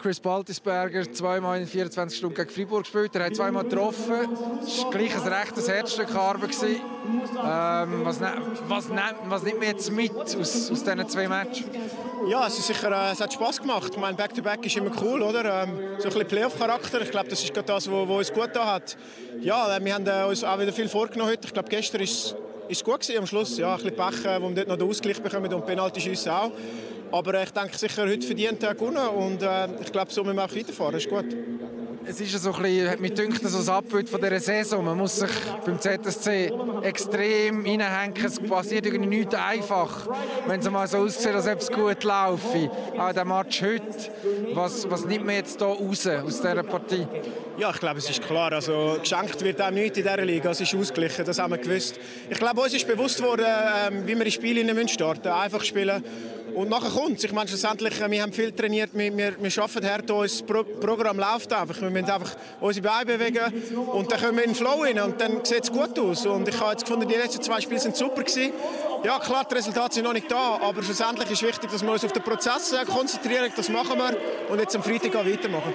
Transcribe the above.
Chris Baltisberger zweimal in 24 Stunden gegen Freiburg gespielt. Er hat zweimal getroffen. Es war gleich ein rechtes Herzstück. Ähm, was, ne was, ne was nimmt man jetzt mit aus, aus diesen zwei Matches? Ja, es, ist sicher, äh, es hat Spass gemacht. Ich meine, Back-to-Back ist immer cool, oder? Ähm, so ein bisschen Playoff-Charakter. Ich glaube, das ist gerade das, was uns gut da hat. Ja, äh, wir haben äh, uns auch wieder viel vorgenommen heute. Ich glaube, gestern ist es gut gewesen am Schluss. Ja, ein bisschen Pech, äh, wo wir dort noch den Ausgleich bekommen und Penalty-Schüsse auch. Aber ich denke sicher, heute verdient er gewonnen und äh, ich glaube, so müssen wir auch weiterfahren. Ist gut. Es ist so ein bisschen, mir dünkt, so ein Abbild von dieser Saison. Man muss sich beim ZSC extrem reinhängen. Es passiert irgendwie nichts einfach, wenn es mal so aussieht, als ob es gut laufe. Auch der Match heute, was, was nimmt man jetzt hier raus aus dieser Partie? Ja, ich glaube, es ist klar. Also, geschenkt wird auch nichts in dieser Liga. Es ist ausgeglichen, das haben wir gewusst. Ich glaube, uns ist bewusst worden, ähm, wie wir die Spiele starten müssen. Einfach spielen und nachher kommt es. Ich meine, schlussendlich, äh, wir haben viel trainiert, wir, wir, wir arbeiten hart, unser Pro Programm läuft einfach. Wir müssen einfach unsere Beine bewegen und dann kommen wir in den Flow rein und dann sieht es gut aus. Und ich habe jetzt gefunden, die letzten zwei Spiele sind super gewesen. Ja, klar, die Resultate sind noch nicht da, aber schlussendlich ist wichtig, dass wir uns auf den Prozess konzentrieren. Das machen wir und jetzt am Freitag weitermachen.